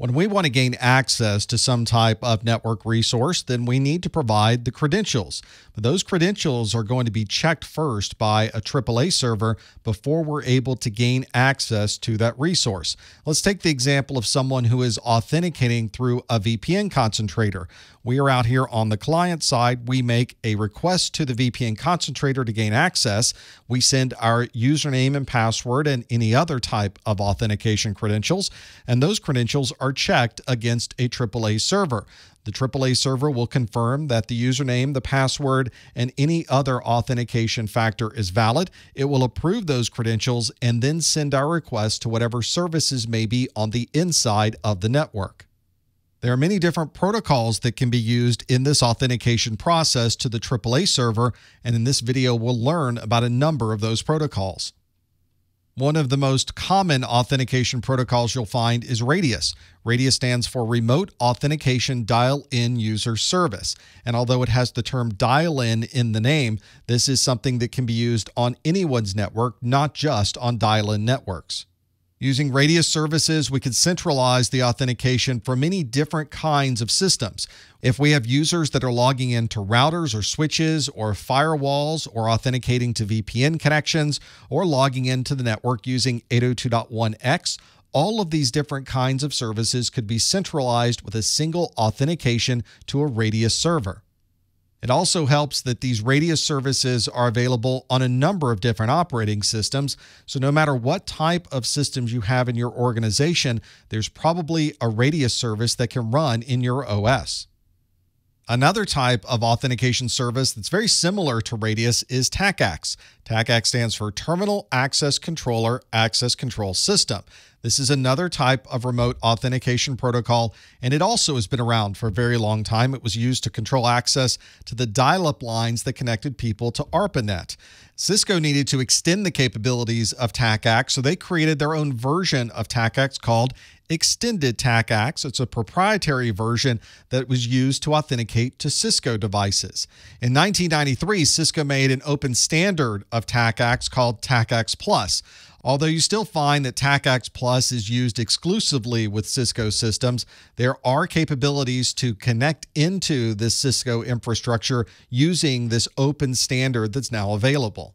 When we want to gain access to some type of network resource, then we need to provide the credentials. But those credentials are going to be checked first by a AAA server before we're able to gain access to that resource. Let's take the example of someone who is authenticating through a VPN concentrator. We are out here on the client side. We make a request to the VPN concentrator to gain access. We send our username and password and any other type of authentication credentials, and those credentials are are checked against a AAA server. The AAA server will confirm that the username, the password, and any other authentication factor is valid. It will approve those credentials and then send our request to whatever services may be on the inside of the network. There are many different protocols that can be used in this authentication process to the AAA server, and in this video, we'll learn about a number of those protocols. One of the most common authentication protocols you'll find is Radius. Radius stands for Remote Authentication Dial In User Service. And although it has the term dial in in the name, this is something that can be used on anyone's network, not just on dial in networks. Using Radius services, we can centralize the authentication for many different kinds of systems. If we have users that are logging into routers or switches or firewalls or authenticating to VPN connections or logging into the network using 802.1x, all of these different kinds of services could be centralized with a single authentication to a Radius server. It also helps that these Radius services are available on a number of different operating systems. So, no matter what type of systems you have in your organization, there's probably a Radius service that can run in your OS. Another type of authentication service that's very similar to Radius is TACACS. TACACS stands for Terminal Access Controller Access Control System. This is another type of remote authentication protocol, and it also has been around for a very long time. It was used to control access to the dial up lines that connected people to ARPANET. Cisco needed to extend the capabilities of TACACS, so they created their own version of TACACS called Extended TACACS. It's a proprietary version that was used to authenticate to Cisco devices. In 1993, Cisco made an open standard of TACACS called TACACS Plus. Although you still find that TACACS Plus is used exclusively with Cisco systems, there are capabilities to connect into this Cisco infrastructure using this open standard that's now available.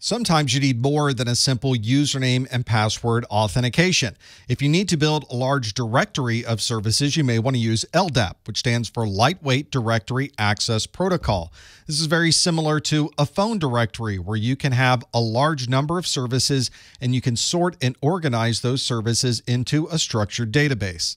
Sometimes you need more than a simple username and password authentication. If you need to build a large directory of services, you may want to use LDAP, which stands for Lightweight Directory Access Protocol. This is very similar to a phone directory where you can have a large number of services and you can sort and organize those services into a structured database.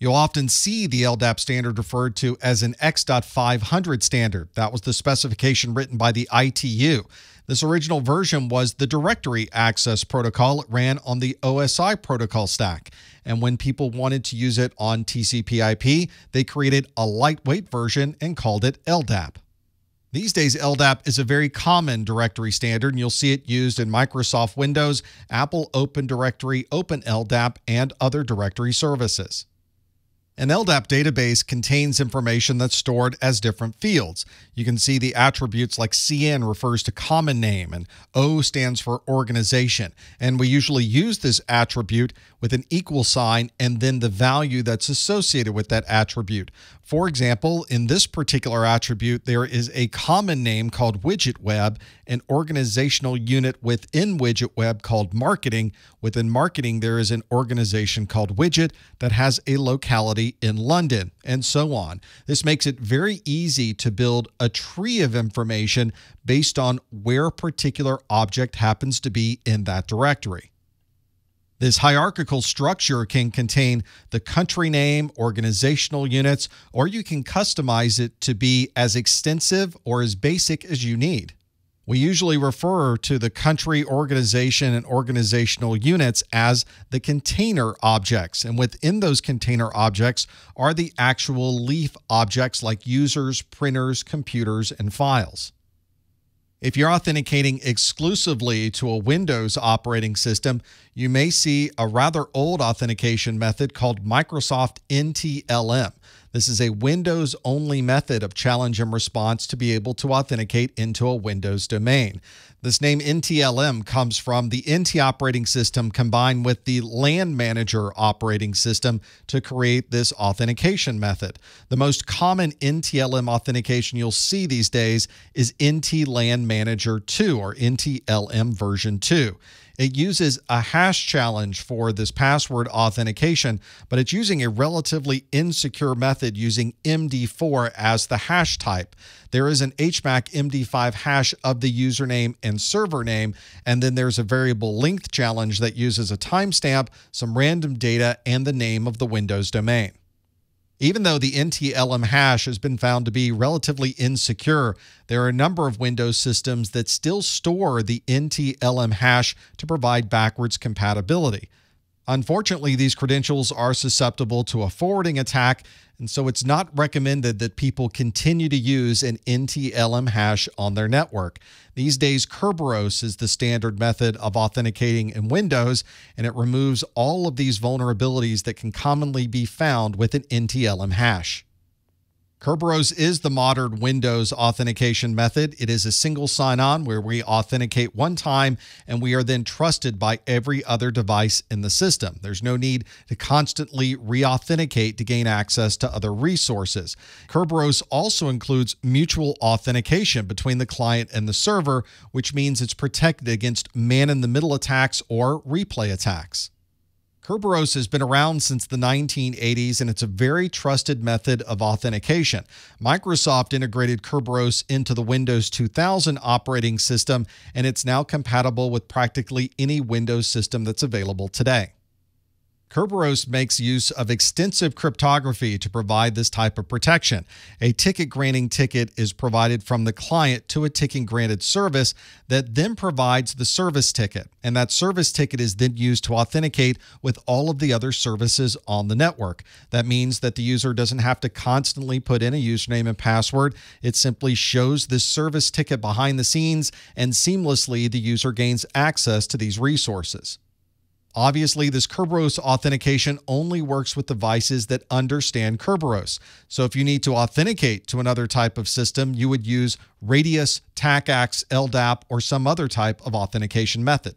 You'll often see the LDAP standard referred to as an X.500 standard. That was the specification written by the ITU. This original version was the Directory Access Protocol. It ran on the OSI protocol stack. And when people wanted to use it on TCP/IP, they created a lightweight version and called it LDAP. These days, LDAP is a very common directory standard, and you'll see it used in Microsoft Windows, Apple Open Directory, Open LDAP, and other directory services. An LDAP database contains information that's stored as different fields. You can see the attributes like CN refers to common name and O stands for organization. And we usually use this attribute with an equal sign and then the value that's associated with that attribute. For example, in this particular attribute, there is a common name called Widget Web, an organizational unit within Widget Web called marketing. Within marketing, there is an organization called Widget that has a locality in London, and so on. This makes it very easy to build a tree of information based on where a particular object happens to be in that directory. This hierarchical structure can contain the country name, organizational units, or you can customize it to be as extensive or as basic as you need. We usually refer to the country, organization, and organizational units as the container objects. And within those container objects are the actual leaf objects like users, printers, computers, and files. If you're authenticating exclusively to a Windows operating system, you may see a rather old authentication method called Microsoft NTLM. This is a Windows only method of challenge and response to be able to authenticate into a Windows domain. This name NTLM comes from the NT operating system combined with the LAN manager operating system to create this authentication method. The most common NTLM authentication you'll see these days is NT LAN Manager 2 or NTLM version 2. It uses a hash challenge for this password authentication, but it's using a relatively insecure method using MD4 as the hash type. There is an HMAC MD5 hash of the username and server name, and then there's a variable length challenge that uses a timestamp, some random data, and the name of the Windows domain. Even though the NTLM hash has been found to be relatively insecure, there are a number of Windows systems that still store the NTLM hash to provide backwards compatibility. Unfortunately, these credentials are susceptible to a forwarding attack, and so it's not recommended that people continue to use an NTLM hash on their network. These days, Kerberos is the standard method of authenticating in Windows, and it removes all of these vulnerabilities that can commonly be found with an NTLM hash. Kerberos is the modern Windows authentication method. It is a single sign on where we authenticate one time and we are then trusted by every other device in the system. There's no need to constantly re authenticate to gain access to other resources. Kerberos also includes mutual authentication between the client and the server, which means it's protected against man in the middle attacks or replay attacks. Kerberos has been around since the 1980s and it's a very trusted method of authentication. Microsoft integrated Kerberos into the Windows 2000 operating system and it's now compatible with practically any Windows system that's available today. Kerberos makes use of extensive cryptography to provide this type of protection. A ticket granting ticket is provided from the client to a ticket granted service that then provides the service ticket. And that service ticket is then used to authenticate with all of the other services on the network. That means that the user doesn't have to constantly put in a username and password. It simply shows this service ticket behind the scenes, and seamlessly the user gains access to these resources. Obviously, this Kerberos authentication only works with devices that understand Kerberos. So if you need to authenticate to another type of system, you would use Radius, TACACS, LDAP, or some other type of authentication method.